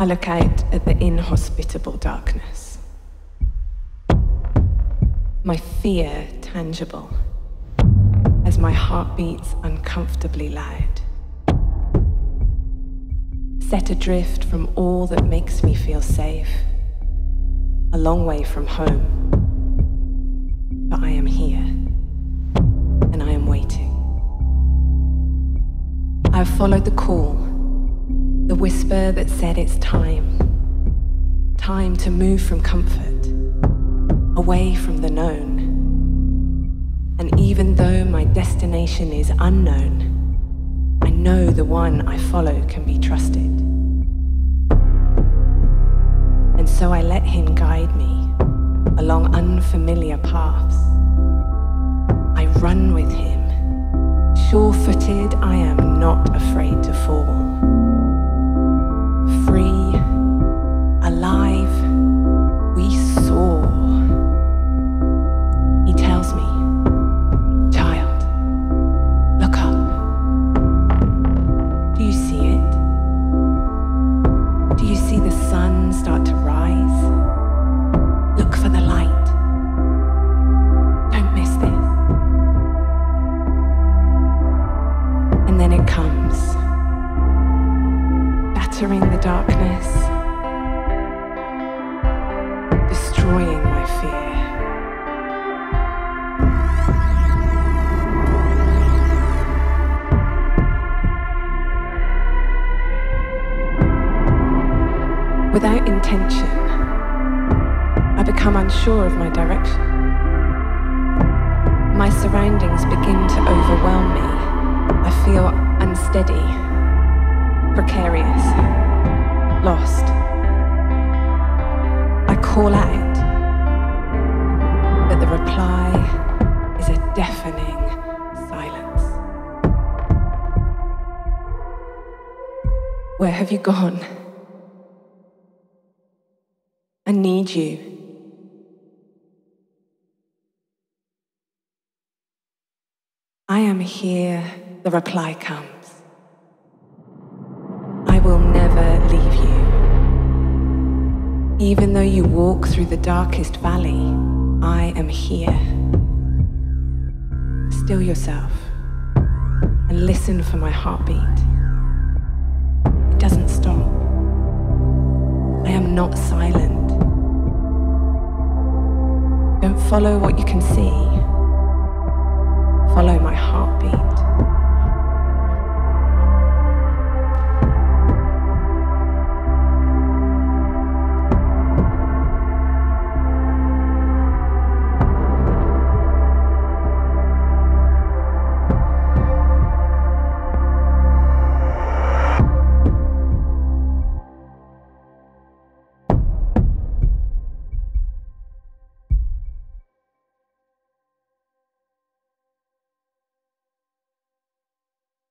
I look out at the inhospitable darkness. My fear tangible as my heart beats uncomfortably loud. Set adrift from all that makes me feel safe, a long way from home. But I am here, and I am waiting. I have followed the call, whisper that said it's time. Time to move from comfort, away from the known. And even though my destination is unknown, I know the one I follow can be trusted. And so I let him guide me along unfamiliar paths. I run with him. Sure footed, I am not afraid to fall. Sun start to rise? Look for the light. Don't miss this. And then it comes, battering the darkness, Without intention, I become unsure of my direction. My surroundings begin to overwhelm me. I feel unsteady, precarious, lost. I call out, but the reply is a deafening silence. Where have you gone? Need you. I am here, the reply comes. I will never leave you. Even though you walk through the darkest valley, I am here. Still yourself and listen for my heartbeat. It doesn't stop. I am not silent. Don't follow what you can see. Follow my heartbeat.